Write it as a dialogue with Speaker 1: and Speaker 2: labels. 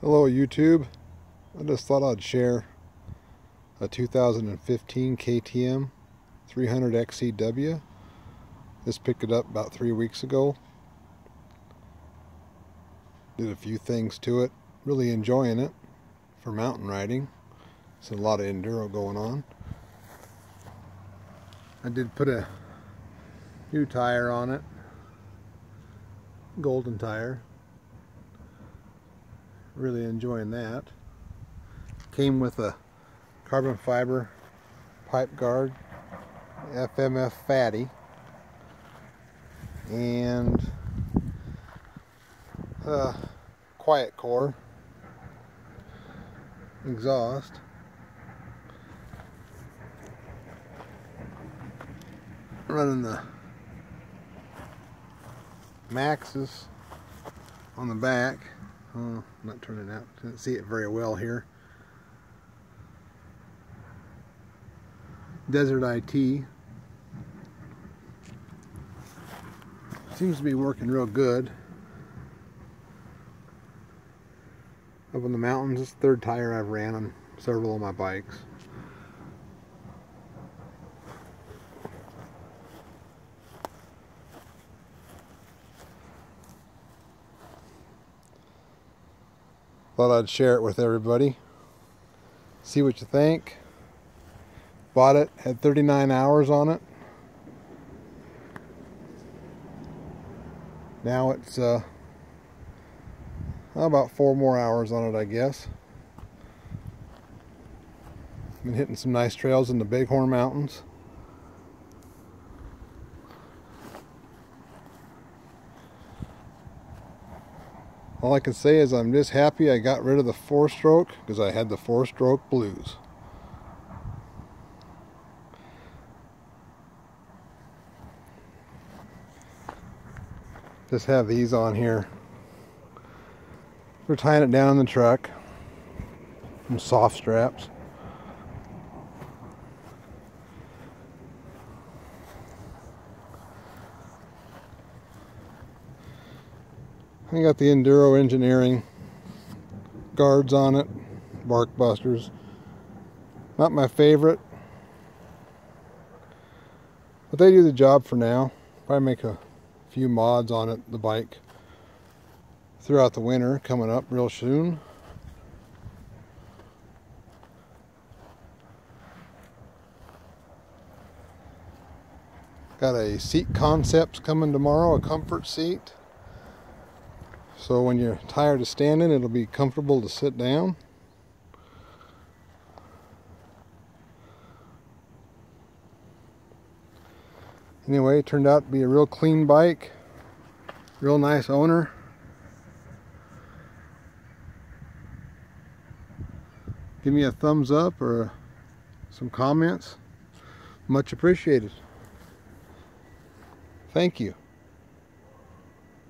Speaker 1: Hello YouTube. I just thought I'd share a 2015 KTM 300 XCW. Just picked it up about three weeks ago. Did a few things to it. Really enjoying it for mountain riding. It's a lot of enduro going on. I did put a new tire on it. Golden tire really enjoying that. Came with a carbon fiber pipe guard, FMF Fatty, and a quiet core exhaust. Running the Maxxis on the back. Oh, not turning out. Can't see it very well here. Desert IT. Seems to be working real good. Up in the mountains, this third tire I've ran on several of my bikes. Thought I'd share it with everybody. See what you think. Bought it, had 39 hours on it. Now it's uh, about four more hours on it, I guess. Been hitting some nice trails in the Bighorn Mountains. All I can say is I'm just happy I got rid of the four stroke because I had the four stroke blues. Just have these on here. We're tying it down in the truck. Some soft straps. I got the Enduro Engineering guards on it, bark busters. Not my favorite, but they do the job for now. Probably make a few mods on it, the bike, throughout the winter coming up real soon. Got a seat concepts coming tomorrow, a comfort seat. So when you're tired of standing, it'll be comfortable to sit down. Anyway, it turned out to be a real clean bike. Real nice owner. Give me a thumbs up or some comments. Much appreciated. Thank you.